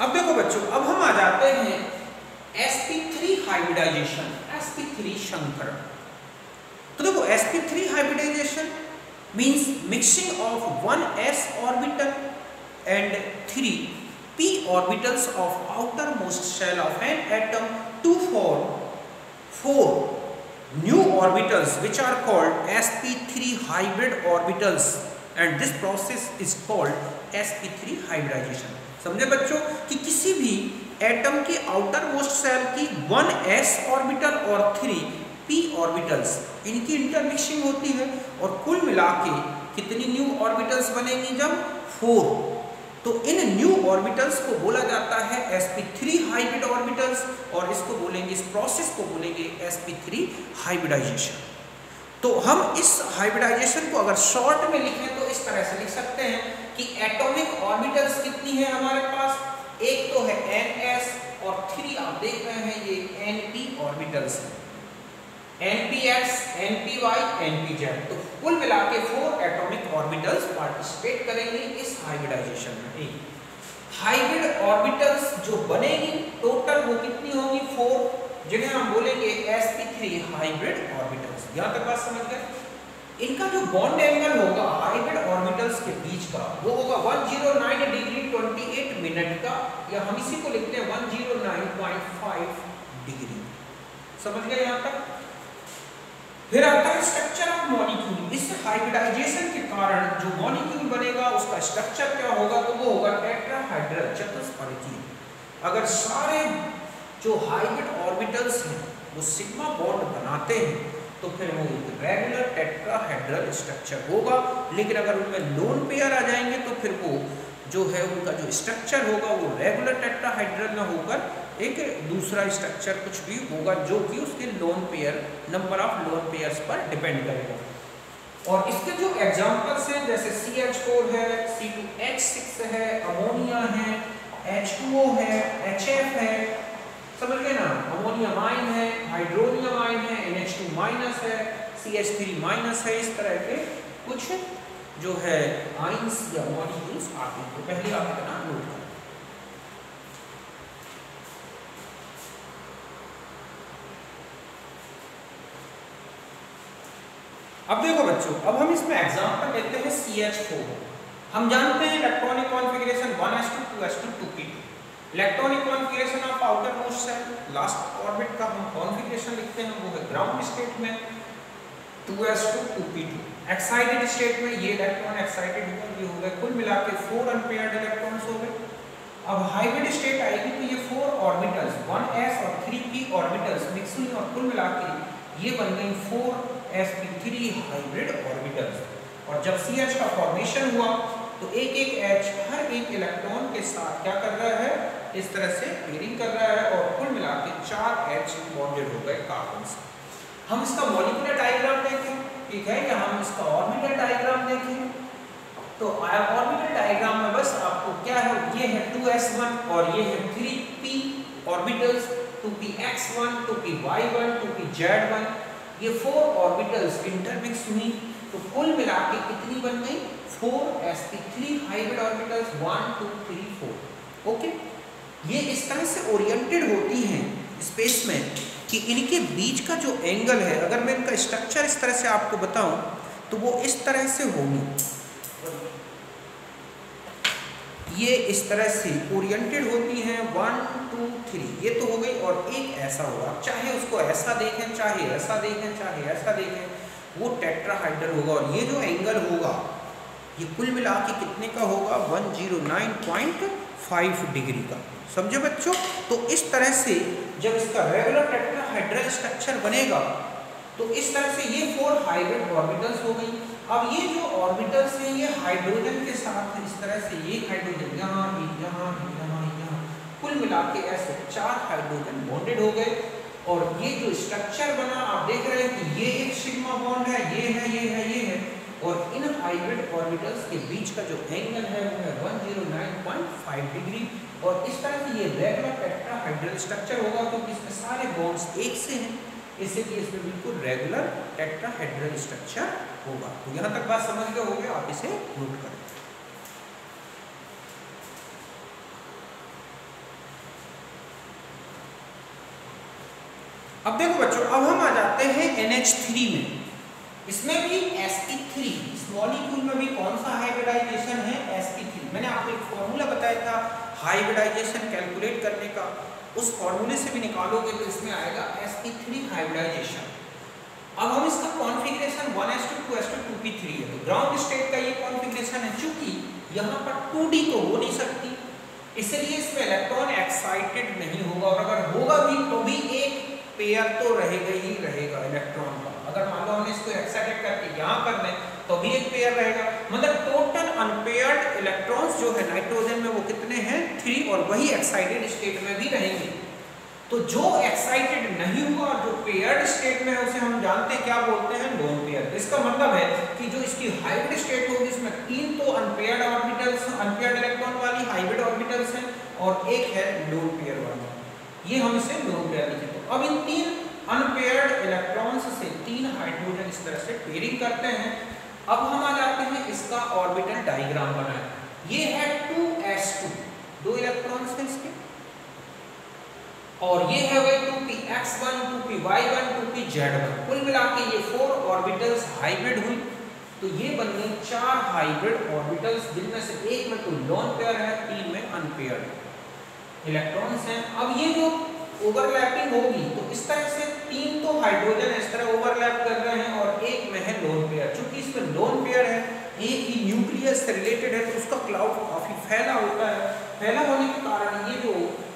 अब देखो बच्चों, अब हम आ जाते हैं sp3 हाइब्रिडाइजेशन sp3 संकरण। तो देखो sp3 hybridization means mixing of 1s orbital and 3p orbitals of outermost shell of an atom to for four new orbitals which are called sp3 hybrid orbitals and this process is called sp3 hybridization समझे बच्चों कि किसी भी atom के outermost shell की one S orbital और three P orbitals इनकी intermixing होती है और कुल मिला के कितनी न्यू ऑर्बिटल्स बनेंगी जब? फोर तो इन न्यू ऑर्बिटल्स को बोला जाता है sp3 हाइब्रिड ऑर्बिटल्स और इसको बोलेंगे, इस प्रोसेस को बोलेंगे sp3 हाइब्रिडाइजेशन तो हम इस हाइब्रिडाइजेशन को अगर शॉर्ट में लिखें तो इस तरह से लिख सकते हैं। कि एटॉमिक ऑर्बिटल्स कितनी है हमारे पास? एक तो है एन एस और थ्री आप देख रहे हैं, ये np ऑर्बिटल्स है। Npx npy npz तो कुल मिला के फोर एटॉमिक ऑर्बिटल्स पार्टिसिपेट करेंगे इस हाइब्रिडाइजेशन में। हाइब्रिड ऑर्बिटल्स जो बनेगी टोटल वो कितनी होगी? फोर जिन्हें हम बोलेंगे sp3 हाइब्रिड ऑर्बिटल्स यहाँ तक बात समझ गए? इनका जो बॉन्ड एंगल होगा हाइब्रिड ऑर्बिटल्स के बीच का, वो होगा 109 डिग्री 28 मिनट का, या हम इसी को लिखते हैं 109.5 डिग्री। समझ गए यहाँ तक? फिर आता है स्ट्रक्चर ऑफ़ मॉलिक्यूल इस हाइब्रिडाइजेशन के कारण जो मॉलिक्यूल बनेगा, उसका स्ट्रक्चर क्या होगा? तो वो होगा टेट्राहाइड्रल चतुष्फलकीय अगर सारे जो हाइब्रिड ऑर्बिटल्स हैं, वो सिग्मा बॉन्ड बनाते हैं तो फिर वो रेगुलर टेट्राहेड्रल स्ट्रक्चर होगा। लेकिन अगर उनमें लोन पेयर आ जाएँगे तो फिर वो जो है उनका जो स्ट्रक्चर होगा, वो रेगुलर टेट्राहाइड्रल ना होकर एक दूसरा स्ट्रक्चर कुछ भी होगा, जो कि उसके lone pair number of lone pairs पर डिपेंड करेगा। और इसके जो एग्जांपल्स हैं, जैसे CH4 है C2H6 है अमोनिया है H2O है HF है समझ गए ना? अमोनियम आयन है हाइड्रोनियम आयन है NH2 माइनस है CH3 माइनस है, इस तरह के कुछ जो है आइंस या मॉलिक्यूल्स आते हैं। तो पहले आप इतना नोट करें। अब देखो बच्चों, अब हम इसमें एग्जांपल लेते हैं CH4 हम जानते हैं electronic configuration 1s2 2s2 2p2 electronic configuration of outermost shell last orbit का हम कॉन्फ़िगरेशन लिखते हैं, वो है ग्राउंड स्टेट में। 2s2 2p2 एक्साइटेड स्टेट में ये इलेक्ट्रॉन एक्साइटेड होगा, ये हो गए कुल मिला के फोर अनपेयर्ड इलेक्ट्रॉन्स हो गए। अब हाइब्रिड स्टेट आएगी तो ये फोर ऑर्बिटल्स 1s और 3p ऑर्बिटल्स मिक्स हुई और कुल मिला के ये बन गई फोर sp3 हाइब्रिड ऑर्बिटल्स और जब CH का फॉर्मेशन हुआ तो एक एक H हर एक इलेक्ट्रॉन के साथ क्या कर रहा है? इस तरह से पेयरिंग कर रहा है और कुल मिला के चार H बॉन्डेड हो गए कार्बन से। हम इसका मॉलिक्यूलर डायग्राम देखें, ठीक है? या हम इसका ऑर्बिटल डायग्राम देखें? तो ऑर्बिटल डायग्राम में बस आपको क्या है? ये है 2s1 और ये है 3p orbitals 2px1 2py1 2pz1 ये फोर ऑर्बिटल्स इंटरमिक्स हुई तो कुल मिला के कितनी बन गई? Four sp3 hybrid orbitals one two three four okay ये इस तरह से ओरिएंटेड होती हैं स्पेस में कि इनके बीच का जो एंगल है, अगर मैं इनका स्ट्रक्चर इस तरह से आपको बताऊँ तो वो इस तरह से होगी। ये इस तरह से ओरिएंटेड होती हैं वन टू थ्री ये तो हो गई और एक ऐसा होगा। चाहे उसको ऐसा देखें, चाहे ऐसा देखें, चाहे ऐसा देखें, वो टेट्राहाइड्रल होगा और ये जो एंगल होगा ये कुल मिला के कितने का होगा? 109.5 डिग्री का। समझे बच्चों? तो इस तरह से जब इसका रेगुलर टेट्राहाइड्रल स्ट्रक्चर बनेगा तो इस तरह से ये फोर हाइब्रिड ऑर्बिटल्स हो गई। अब ये जो ऑर्बिटल्स हैं, ये हाइड्रोजन के साथ इस तरह से ये हाइड्रोजन यहाँ यहाँ यहाँ यहाँ। कुल मिला के ऐसे चार हाइड्रोजन बॉन्डेड हो गए। और ये जो स्ट्रक्चर बना, आप देख रहे हैं कि ये एक सिग्मा बॉन्ड है, ये है ये है ये है। और इन हाइब्रिड ऑर्बिटल्स के बीच का जो एंगल है, वो है 109.5 डिग्री और इस तरह से ये रेगुलर टेट्राहाइड्रल स्ट्रक्चर होगा क्योंकि तो इसमें सारे बॉन्ड्स एक से हैं इससे कि इसमें बिल्कुल रेगुलर टेट्राहाइड्रल स्ट्रक्चर होगा। तो यहाँ तक बात समझ गए होगी, आप इसे नोट करें। अब देखो बच्चों, अब हम आ जाते हैं NH3 में। इसमें भी sp3 इस मॉलिक्यूल में भी कौन सा हाइब्रिडाइजेशन है? Sp3 मैंने आपको एक फॉर्मूला बताया था हाइब्रिडाइजेशन कैलकुलेट करने का। उस फॉर्मूले से भी निकालोगे तो इसमें आएगा sp3 हाइब्रिडाइजेशन अब हम इसका कॉन्फ़िगरेशन 1s2 2s2 2p3 है। तो ग्राउंड स्टेट का ये कॉन्फ़िगरेशन है क्योंकि यहाँ पर 2d तो हो नहीं सकती। इसलिए इसमें इलेक्ट्रॉन एक्साइटेड नहीं होगा, और अगर होगा भी तो भी एक पेयर तो रहेगा ही रहेगा इलेक्ट्रॉन का। अगर मान लो हमने इसको एक्साइटेड करके यहाँ कर दें तो भी एक पेयर रहेगा। मतलब टोटल अनपेयर्ड इलेक्ट्रॉन्स जो है नाइट्रोजन में वो कितने हैं? थ्री और वही एक्साइटेड स्टेट में भी रहेंगे। तो जो एक्साइटेड नहीं हुआ और जो पेयर्ड स्टेट में है, उसे हम जानते हैं, क्या बोलते हैं? लोन पेयर तो इसका मतलब है कि जो इसकी हाइब्रिड स्टेट होगी, इसमें तीन तो अनपेयर्ड ऑर्बिटल्स अनपेयर्ड इलेक्ट्रॉन वाली हाइब्रिड ऑर्बिटल्स हैं, और एक है लोन पेयर वाली। ये हम इसे लोन पेयर लिखे तो अब इन तीन अनपेयर्ड इलेक्ट्रॉन्स से तीन हाइड्रोजन इस तरह से पेयरिंग करते हैं। अब हम आ जाते हैं इसका ऑर्बिटल डायग्राम बनाए ये है 2s2 दो इलेक्ट्रॉन्स हैं इसके। और ये है वे 2p x1 2p y1 2p कुल मिला के ये फोर ऑर्बिटल्स हाइब्रिड हुई। तो ये बन गई चार हाइब्रिड ऑर्बिटल्स जिनमें से एक में तो लोन पेयर है, तीन में अनपेयर्ड इलेक्ट्रॉन्स हैं। अब ये जो ओवरलैपिंग होगी तो इस तरह से तीन तो हाइड्रोजन इस तरह ओवरलैप कर रहे हैं और एक में है लोन पेयर क्योंकि इसमें लोन पेयर है एक ही न्यूक्लियस से रिलेटेड है तो उसका क्लाउड काफ़ी फैला होता है। फैला होने के कारण ये जो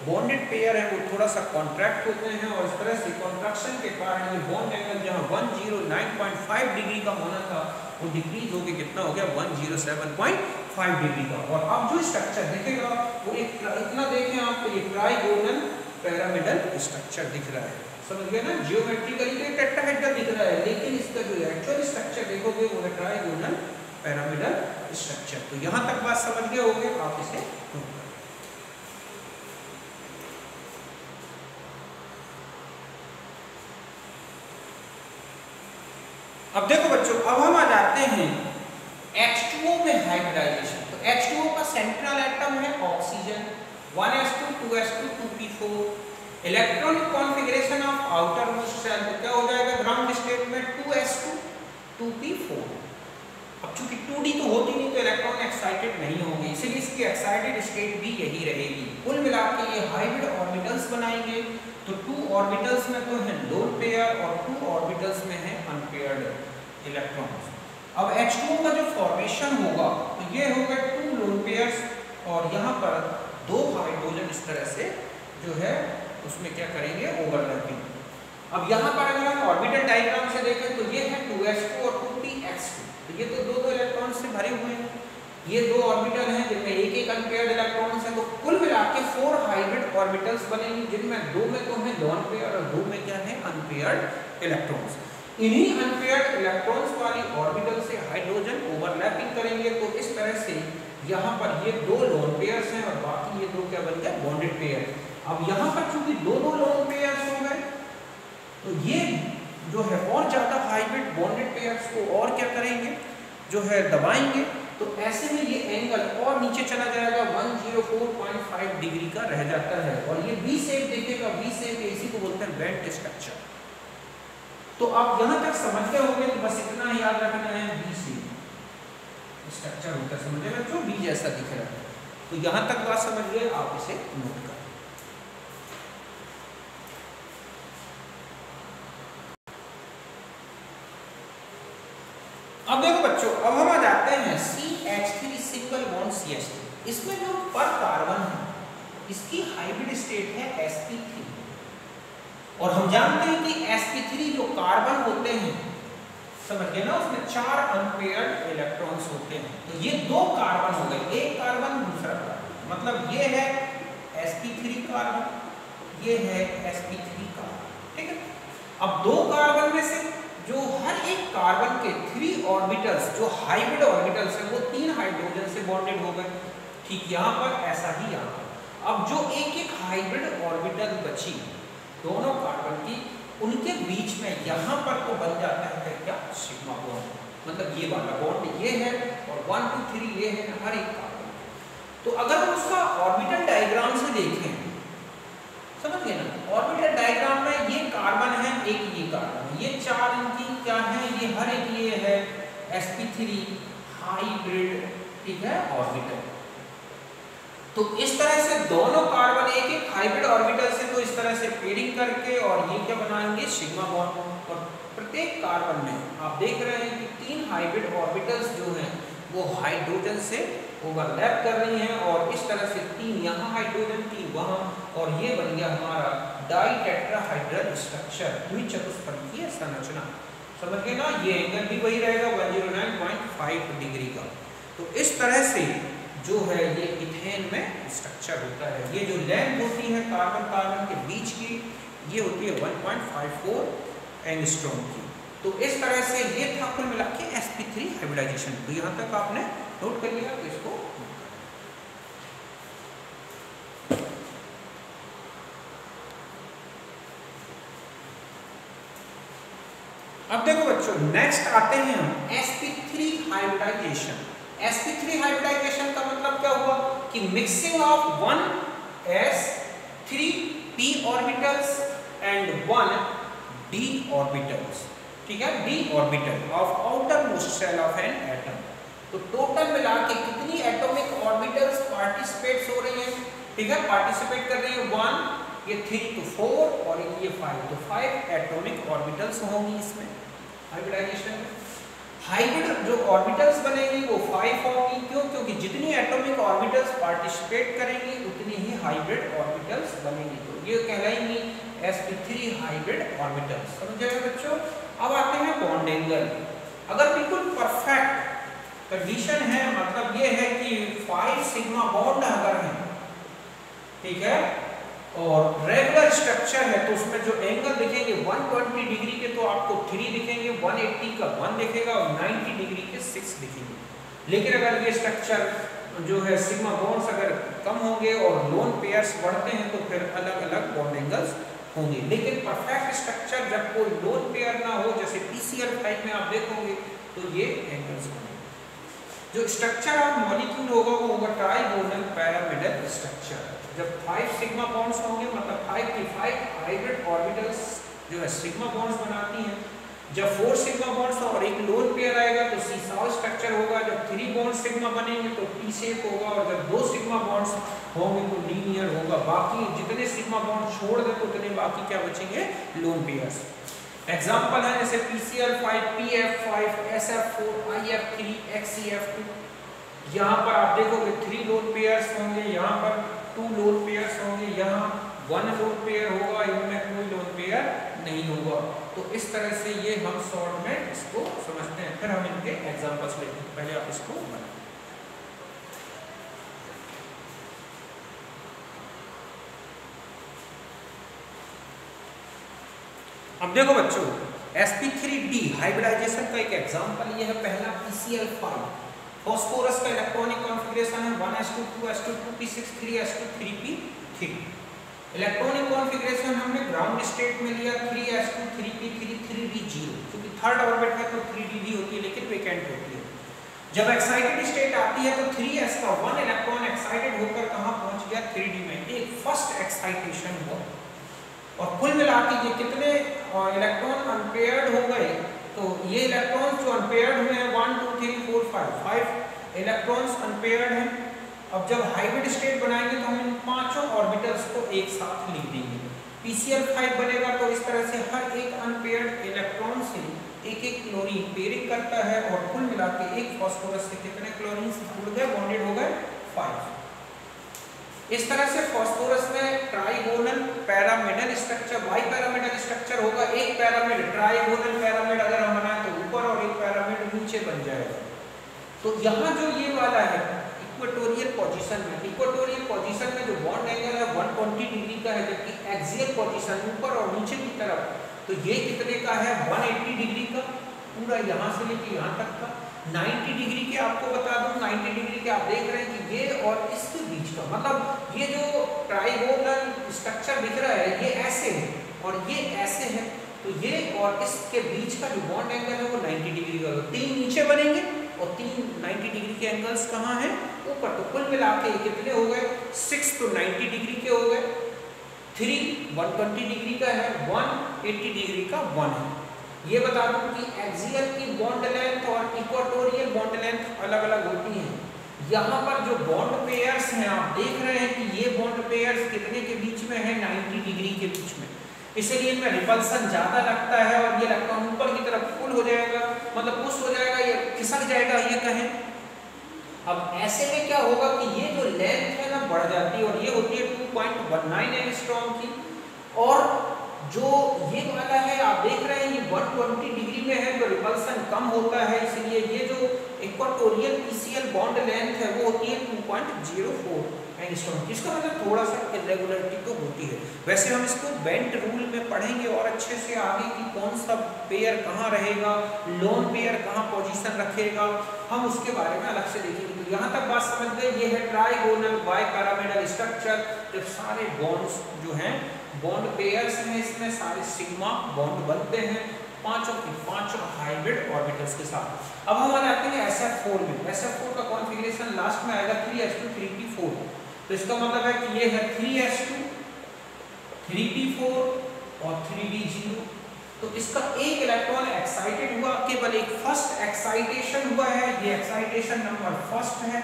बॉन्डेड पेयर है, वो थोड़ा सा कॉन्ट्रैक्ट होते हैं और इस तरह से कॉन्ट्रैक्शन के कारण ये बॉन्ड एंगल जहाँ 109.5 डिग्री का होना था, वो डिक्रीज होकर कितना हो गया? 107.5 डिग्री का। और अब जो स्ट्रक्चर दिखेगा, वो एक इतना देखें आप तो ये ट्राइगोनल पैरामिडल स्ट्रक्चर दिख रहा है। समझ गए ना? जियोमेट्रिकली तो टेट्राहेड्रल दिख रहा है, लेकिन इसका जो एक्चुअल स्ट्रक्चर देखोगे, वो है ट्राइगोनल पैरामिडल स्ट्रक्चर तो यहाँ तक बात समझ गए होंगे, आप इसे अब देखो बच्चों, अब हम आ जाते हैं H2O में हाइब्रिडाइजेशन तो H2O का सेंट्रल एटम है oxygen 1s2 2s2 2p4 electronic configuration of outermost shell तो क्या हो जाएगा? ग्राउंड स्टेट में 2s2 2p4 अब चूँकि 2d तो होती नहीं तो इलेक्ट्रॉन एक्साइटेड नहीं होंगे। इसीलिए इसकी एक्साइटेड स्टेट भी यही रहेगी। कुल मिलाकर ये हाइब्रिड ऑर्बिटल्स बनाएँगे। तो टू ऑर्बिटल्स में तो है लोन पेयर और टू ऑर्बिटल्स में है अनपेयर्ड इलेक्ट्रॉन्स अब H2O का जो फॉर्मेशन होगा तो ये होगा टू लोन पेयर्स और यहाँ पर दो हाइड्रोजन इस तरह से जो है, उसमें क्या करेंगे? ओवरलैपिंग अब यहाँ पर अगर हम ऑर्बिटल डायग्राम से देखें तो ये है 2s2 और 2px2 तो ये तो दो दो इलेक्ट्रॉन से भरे हुए हैं। ये दो ऑर्बिटल हैं, जिनमें एक एक अनपेयर्ड इलेक्ट्रॉन्स हैं। तो कुल मिला के फोर हाइब्रिड ऑर्बिटल्स बनेंगे, जिनमें दो में तो है लॉन पेयर और दो में क्या है? अनपेयर्ड इलेक्ट्रॉन्स इन्हीं अनपेयर्ड इलेक्ट्रॉन्स वाली ऑर्बिटल से हाइड्रोजन ओवरलैपिंग करेंगे तो इस तरह से यहाँ पर ये दो लोन पेयर्स हैं और बाकी ये दो क्या बन गए? बॉन्डेड पेयर अब यहाँ पर चूँकि दो दो लोन पेयर्स हो गए तो ये जो है और ज़्यादा हाइब्रिड बॉन्डेड पेयर्स को और क्या करेंगे? जो है दबाएँगे। तो ऐसे में ये एंगल और नीचे चला जाएगा 104.5 डिग्री का रह जाता है। और ये बी सेप देखेगा बी सेप इसी को बोलते हैं बेंट स्ट्रक्चर तो आप यहाँ तक समझ गए होंगे तो बस इतना याद रखना है बी सेप स्ट्रक्चर होता है समझ बच्चों बी जैसा दिख रहा है। तो यहाँ तक बात समझ गए, आप इसे नोट कर। अब देखो बच्चों, अब हम आ जाते हैं C H three single bond C H three इसमें जो पर कार्बन है, इसकी हाइब्रिड स्टेट है sp3 और हम जानते हैं कि sp3 जो कार्बन होते हैं समझ गए ना? उसमें चार अनपेयर्ड इलेक्ट्रॉन्स होते हैं। तो ये दो कार्बन हो गए। एक कार्बन दूसरा कार्बन मतलब ये है sp3 कार्बन ये है sp3 कार्बन ठीक है? अब दो कार्बन में से जो हर एक कार्बन के थ्री ऑर्बिटल्स जो हाइब्रिड ऑर्बिटल्स है, वो तीन हाइड्रोजन से बॉन्डेड हो गए। ठीक यहाँ पर, ऐसा ही यहाँ पर। अब जो एक एक हाइब्रिड ऑर्बिटल बची, दोनों कार्बन की उनके बीच में यहाँ पर तो बन जाता है क्या? क्या सिग्मा बॉन्ड। मतलब ये वाला बॉन्ड ये है और वन टू थ्री ये है हर एक कार्बन तो अगर हम उसका ऑर्बिटल डायग्राम से देखें, समझ गए ना? ऑर्बिटल डायग्राम में ये कार्बन है, एक ये कार्बन ये चार इनकी क्या है? ये हर एक ये है sp3 हाइब्रिड ठीक है? ऑर्बिटल। तो इस तरह से दोनों कार्बन एक एक हाइब्रिड ऑर्बिटल से तो इस तरह से पेयरिंग करके और ये क्या बनाएँगे? सिग्मा बॉन्ड और प्रत्येक कार्बन में आप देख रहे हैं कि तीन हाइब्रिड ऑर्बिटल्स जो हैं, वो हाइड्रोजन से ओवरलैप कर रही हैं और इस तरह से तीन यहाँ हाइड्रोजन तीन वहाँ और ये बन गया हमारा डाइटेट्राहाइड्रल स्ट्रक्चर द्विचतुष्फलकीय संरचना। समझ गए ना? ये एंगल भी वही रहेगा 109.5 डिग्री का। तो इस तरह से जो है, ये इथेन में स्ट्रक्चर होता है। ये जो लेंथ होती है कार्बन कार्बन के बीच की, ये होती है 1.54 एंगस्ट्रॉम की। तो इस तरह से ये था कुल मिला के sp3 हाइब्रिडाइजेशन तो यहाँ तक आपने नोट कर लिया तो इसको अब देखो बच्चों नेक्स्ट आते हैं हम sp3 हाइब्रिडाइजेशन sp3 हाइब्रिडाइजेशन का मतलब क्या हुआ? कि mixing of one s three p orbitals and one d orbitals ठीक है? D orbital of outermost shell of an atom तो टोटल मिला के कितनी एटॉमिक ऑर्बिटल्स पार्टिसिपेट हो रही हैं? ठीक है? पार्टिसिपेट कर रही है वन ये थ्री टू फोर और ये फाइव तो फाइव एटॉमिक ऑर्बिटल्स होंगी इसमें. हाइब्रिडाइजेशन में हाइब्रिड जो ऑर्बिटल्स बनेंगी, वो फाइव होंगी। क्यों? क्योंकि जितनी एटॉमिक ऑर्बिटल्स पार्टिसिपेट करेंगी, उतनी ही हाइब्रिड ऑर्बिटल्स बनेंगी। तो ये कहलाएँगी sp3 हाइब्रिड ऑर्बिटल्स समझ गए बच्चों? अब आते हैं बॉन्ड एंगल अगर बिल्कुल परफेक्ट कंडीशन है मतलब ये है कि फाइव सिग्मा बॉन्ड अगर है, ठीक है? और रेगुलर स्ट्रक्चर है तो उसमें जो एंगल दिखेंगे 120 डिग्री के तो आपको 3 दिखेंगे 180 का 1 दिखेगा और 90 डिग्री के 6 दिखेंगे। लेकिन अगर ये स्ट्रक्चर जो है सिग्मा बॉन्ड्स अगर कम होंगे और लोन पेयर्स बढ़ते हैं तो फिर अलग अलग बॉन्ड एंगल्स होंगे। लेकिन परफेक्ट स्ट्रक्चर जब कोई लोन पेयर ना हो, जैसे पीसीएल टाइप में आप देखोगे तो ये एंगल्स होंगे। जो स्ट्रक्चर ऑफ़ मॉलिक्यूल होगा, वो होगा ट्राइगोनल पैरामिडल स्ट्रक्चर जब फाइव सिग्मा बॉन्ड्स होंगे मतलब फाइव की फाइव हाइब्रिड ऑर्बिटल्स जो है सिग्मा बॉन्ड्स बनाती हैं। जब फोर सिग्मा बॉन्ड्स और एक लोन पेयर आएगा तो सीसाव स्ट्रक्चर होगा। जब थ्री बॉन्ड सिग्मा बनेंगे तो टी शेप होगा। और जब दो सिग्मा बॉन्ड्स होंगे तो लीनियर होगा। बाकी जितने सिग्मा बॉन्ड छोड़ दे तो उतने बाकी क्या बचेंगे? लोन पेयर्स एग्ज़ाम्पल है, जैसे PCl five P F five S F four I F three X C F two यहाँ पर आप देखोगे थ्री लोन पेयर्स होंगे यहाँ पर टू लोन पेयर्स होंगे यहाँ वन लोन पेयर होगा इनमें कोई लोन पेयर नहीं होगा। तो इस तरह से ये हम शॉर्ट में इसको समझते हैं। फिर हम इनके एग्जांपल्स लेते हैं। पहले आप इसको बनाएँ। अब देखो बच्चों sp3d हाइब्रिडाइजेशन का एक एग्जांपल ये है पहला PCl5 फास्फोरस का इलेक्ट्रॉनिक कॉन्फ़िगरेशन है। 1s2 2s2 2p6 3s2 3p3 electronic configuration हमने ग्राउंड स्टेट में लिया 3s2 3p3 3d0 क्योंकि थर्ड ऑर्बिट है तो 3dd होती है, लेकिन वेकेंट होती है। जब एक्साइटेड स्टेट आती है तो 3s का वन इलेक्ट्रॉन एक्साइटेड होकर कहाँ पहुँच गया? 3d में। एक फ़र्स्ट एक्साइटेशन हुआ। और कुल मिला के ये कितने इलेक्ट्रॉन अनपेयर्ड हो गए? तो ये इलेक्ट्रॉन जो अनपेयर्ड हुए हैं 1 2 3 4 5 5 इलेक्ट्रॉन्स अनपेयर्ड हैं। अब जब हाइब्रिड स्टेट बनाएँगे तो हम इन पाँचों ऑर्बिटल्स को एक साथ लिख देंगे। PCl5 बनेगा तो इस तरह से हर एक अनपेयर्ड इलेक्ट्रॉन से एक एक क्लोरीन पेयरिंग करता है और कुल मिला के एक फास्फोरस से कितने क्लोरीन जुड़ गए? बॉन्डेड हो गए फाइव इस तरह से फास्फोरस में trigonal pyramidal structure bipyramidal structure होगा। एक पैरामिड ट्राइगोनल पैरामिड अगर हम बनाए तो ऊपर और एक पैरामिड नीचे बन जाएगा। तो यहाँ जो ये वाला है इक्वेटोरियल पोजीशन में इक्वेटोरियल पोजीशन में जो बॉन्ड एंगल है 120 डिग्री का है, जबकि एक्सियल पोजीशन ऊपर और नीचे की तरफ़ तो ये कितने का है? 180 डिग्री का, पूरा यहाँ से लेके यहाँ तक का। 90 डिग्री के आपको बता दूँ 90 डिग्री के आप देख रहे हैं कि ये और इसके बीच का मतलब ये जो ट्राइगोनल स्ट्रक्चर दिख रहा है, ये ऐसे है और ये ऐसे है तो ये और इसके बीच का जो बॉन्ड एंगल है, वो 90 डिग्री का तीन नीचे बनेंगे और तीन 90 डिग्री के एंगल्स कहाँ हैं? ऊपर। तो कुल मिला के कितने हो गए? सिक्स तो 90 डिग्री के हो गए। थ्री 120 डिग्री का है वन 80 डिग्री का वन है। ये बता दूँ कि एक्सियल की बॉन्ड लेंथ और इक्वाटोरियल बॉन्ड लेंथ अलग अलग होती हैं। यहाँ पर जो बॉन्ड पेयर्स हैं, आप देख रहे हैं कि ये बॉन्ड पेयर्स कितने के बीच में है? 90 डिग्री के बीच में। इसलिए इनमें रिपल्सन ज़्यादा लगता है और ये लगता है ऊपर की तरफ़ फुल हो जाएगा। मतलब पुश हो जाएगा, ये खिसक जाएगा, ये कहें। अब ऐसे में क्या होगा कि ये जो लेंथ है ना, बढ़ जाती है, और ये होती है 2.19 एंगस्ट्रॉम की। और जो ये वाला है, आप देख रहे हैं, ये 120 डिग्री में है तो रिपल्सन कम होता है, इसलिए ये जो इक्वाटोरियल पीसीएल बॉन्ड लेंथ है, वो होती है 2.04 जिसका मतलब थोड़ा सा इरेगुलरिटी तो होती है। वैसे हम इसको बेंट रूल में पढ़ेंगे और अच्छे से आगे की कौन सा पेयर कहाँ रहेगा लोन पेयर कहाँ पोजीशन रखेगा, हम उसके बारे में अलग से देखेंगे। तो यहाँ तक बात समझ गए, ये है ट्राइगोनल बाय पैरामिडल स्ट्रक्चर जब सारे बॉन्ड्स जो हैं बॉन्ड पेयर्स हैं इसमें, सारे सिग्मा बॉन्ड बनते हैं, पाँचों की पाँचों हाइब्रिड ऑर्बिटल्स के साथ। अब हम आते हैं SF4 में। SF4 का कॉन्फ़िगरेशन लास्ट में आएगा 3s2 3p4 तो इसका मतलब है कि ये है 3s2 3p4 और 3d0 तो इसका एक इलेक्ट्रॉन एक्साइटेड हुआ, केवल एक फ़र्स्ट एक्साइटेशन हुआ है, ये एक्साइटेशन नंबर फ़र्स्ट है।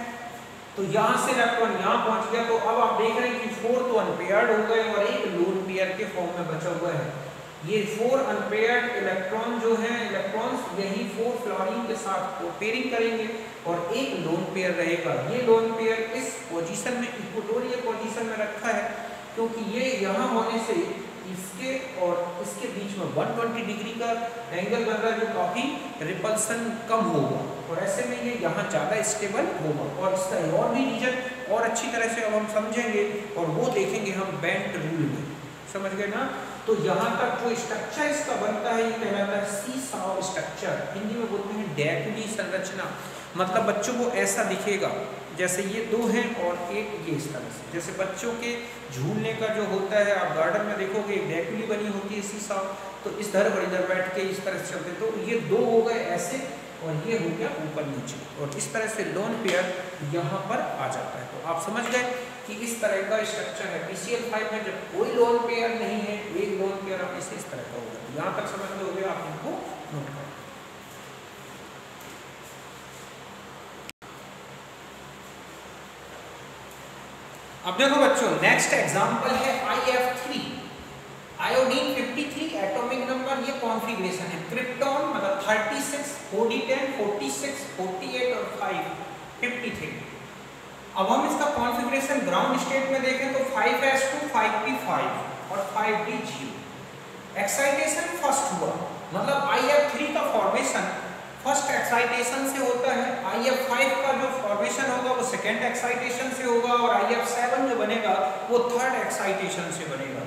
तो यहाँ से इलेक्ट्रॉन यहाँ पहुँच गया तो अब आप देख रहे हैं कि फोर तो अनपेयर्ड हो गए और एक लोन पेयर के फॉर्म में बचा हुआ है। ये फोर अनपेयर्ड इलेक्ट्रॉन जो हैं इलेक्ट्रॉन्स यही फोर फ्लोरीन के साथ पेयरिंग करेंगे और एक लोन पेयर रहेगा। ये लोन पेयर इस पोजीशन में इक्वेटोरियल पोजीशन में रखा है, क्योंकि ये यहाँ होने से इसके और इसके बीच में 120 डिग्री का एंगल बन रहा है, जो काफ़ी रिपल्सन कम होगा। और ऐसे में ये यहाँ ज़्यादा स्टेबल होगा। और इसका और भी रीजन और अच्छी तरह से अब हम समझेंगे और वो देखेंगे हम बेंट रूल में। समझ गए ना? तो यहाँ तक जो स्ट्रक्चर इसका बनता है, ये कहलाता है सी साव स्ट्रक्चर हिंदी में बोलते हैं डैकुली संरचना। मतलब बच्चों को ऐसा दिखेगा जैसे ये दो हैं और एक ये इस तरह से। जैसे बच्चों के झूलने का जो होता है, आप गार्डन में देखोगे एक डैकुली बनी होती है सी साव तो इस धर बड़ी इधर बैठ के इस तरह से चलते तो ये दो हो गए ऐसे और ये हो गया ऊपर नीचे। और इस तरह से लोन पेयर यहाँ पर आ जाता है। तो आप समझ गए? कि इस तरह का स्ट्रक्चर है। पीसीएल फाइव में जब कोई लोन पेयर नहीं है एक लोन पेयर आप इसे इस तरह का होगा। तो यहाँ तक समझ में हो गया, आप इनको नोट करें। अब देखो बच्चों नेक्स्ट एग्जांपल है I F three iodine 53 atomic number ये कॉन्फ़िगरेशन है। क्रिप्टॉन मतलब 36 4d10 46 48 और 5 53 अब हम इसका कॉन्फ़िगरेशन ग्राउंड स्टेट में देखें तो 5s2 5p5 और 5d0 एक्साइटेशन फ़र्स्ट हुआ। मतलब IF3 का फॉर्मेशन फ़र्स्ट एक्साइटेशन से होता है। IF5 का जो फॉर्मेशन होगा, वो सेकेंड एक्साइटेशन से होगा और IF7 जो बनेगा, वो थर्ड एक्साइटेशन से बनेगा।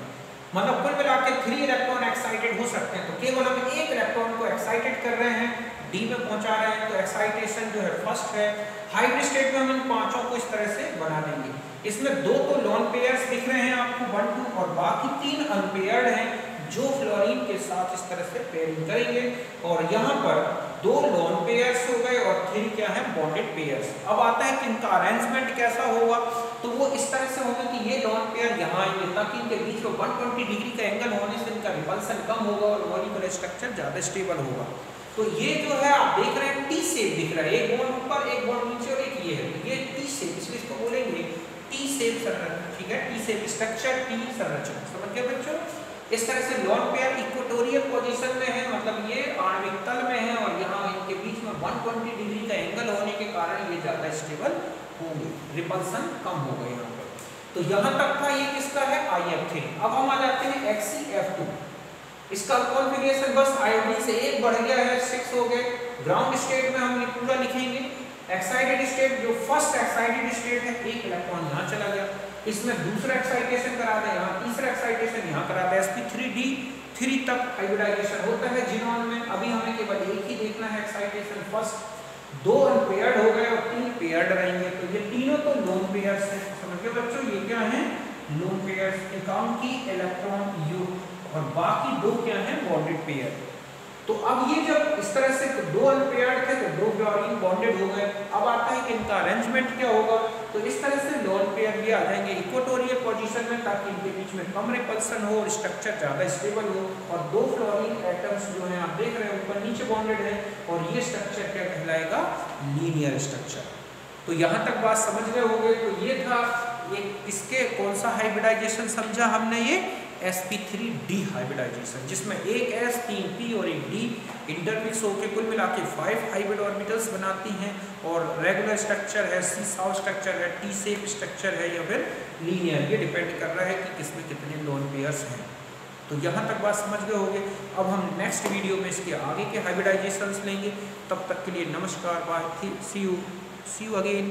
मतलब कुल मिला के थ्री इलेक्ट्रॉन एक्साइटेड हो सकते हैं। तो केवल हम एक इलेक्ट्रॉन को एक्साइटेड कर रहे हैं। डी में पहुँचा रहे हैं तो एक्साइटेशन जो है फ़र्स्ट है। हाइब्रिड स्टेट में हम इन पाँचों को इस तरह से बना देंगे। इसमें दो तो लॉन पेयर्स दिख रहे हैं आपको वन टू और बाकी तीन अनपेयर्ड हैं, जो फ्लोरीन के साथ इस तरह से पेयरिंग करेंगे। और यहाँ पर दो लॉन पेयर्स हो गए और थ्री क्या है बॉन्डेड पेयर्स अब आता है कि इनका अरेंजमेंट कैसा होगा तो वो इस तरह से होगा कि ये लॉन पेयर यहाँ आएँगे, ताकि इनके बीच में 120 डिग्री का एंगल होने से इनका रिपल्सन कम होगा और मॉलिकुलर स्ट्रक्चर ज़्यादा स्टेबल होगा। तो ये जो है, आप देख रहे हैं टी सेप दिख रहा है। एक बॉन्ड ऊपर, एक बॉन्ड नीचे और एक ये है। ये टी सेप इसलिए इसको बोलेंगे टी सेप संरचना, ठीक है? टी सेप स्ट्रक्चर टी संरचना। समझ गए बच्चों? इस तरह से लॉन पेयर इक्वेटोरियल पोजीशन में है मतलब ये आणविक तल में है और यहाँ इनके बीच में 120 डिग्री का एंगल होने के कारण ये ज़्यादा स्टेबल होंगे। रिपल्सन कम होगा यहाँ पर। तो यहाँ तक था ये किसका है? आई अब हम आ जाते हैं एक्सी इसका कॉन्फ़िगरेशन बस आयोडीन से एक बढ़ गया है सिक्स हो गए। ग्राउंड स्टेट में हम ये पूरा लिखेंगे। एक्साइटेड स्टेट जो फ़र्स्ट एक्साइटेड स्टेट है, एक इलेक्ट्रॉन यहाँ चला गया। इसमें दूसरा एक्साइटेशन करा दे यहाँ तीसरा एक्साइटेशन यहाँ करा दे sp3d थ्री तक हाइब्रिडाइजेशन होता है जिनॉन में। अभी हमें केवल एक ही देखना है एक्साइटेशन फ़र्स्ट दो अनपेयर्ड हो गए और तीन पेयर्ड रहेंगे। तो ये तीनों तो लोन पेयर्स हैं। समझिए बच्चों, ये क्या है? लोन पेयर्स एकाउंट की इलेक्ट्रॉन यू और बाकी दो क्या है? बॉन्डेड पेयर तो अब ये जब इस तरह से दो अनपेयर्ड थे तो दो फ्लोरीन बॉन्डेड हो गए। अब आता है कि इनका अरेंजमेंट क्या होगा? तो इस तरह से लोन पेयर भी आ जाएँगे इक्वेटोरियल पोजीशन में, ताकि इनके बीच में कम रिपल्सन हो और स्ट्रक्चर ज़्यादा स्टेबल हो। और दो फ्लोरिन एटम्स जो हैं, आप देख रहे हैं, ऊपर नीचे बॉन्डेड है और ये स्ट्रक्चर क्या कहलाएगा? लीनियर स्ट्रक्चर तो यहाँ तक बात समझ गए होंगे। तो ये था एक इसके कौन सा हाइब्रिडाइजेशन समझा हमने ये? Sp3d हाइब्रिडाइजेशन जिसमें एक s, तीन p और एक d इंटरमिक्स होकर कुल मिला के फाइव हाइब्रिड ऑर्बिटल्स बनाती हैं और रेगुलर स्ट्रक्चर है सी साउ स्ट्रक्चर है टी सेप स्ट्रक्चर है या फिर लीनियर ये डिपेंड कर रहा है कि किसमें कितने लोन पेयर्स हैं। तो यहाँ तक बात समझ गए होंगे। अब हम नेक्स्ट वीडियो में इसके आगे के हाइब्रिडाइजेशंस लेंगे। तब तक के लिए नमस्कार bye see you see you again